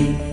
Hey.